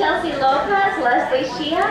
Chelsea Lopez, Leslie Shia.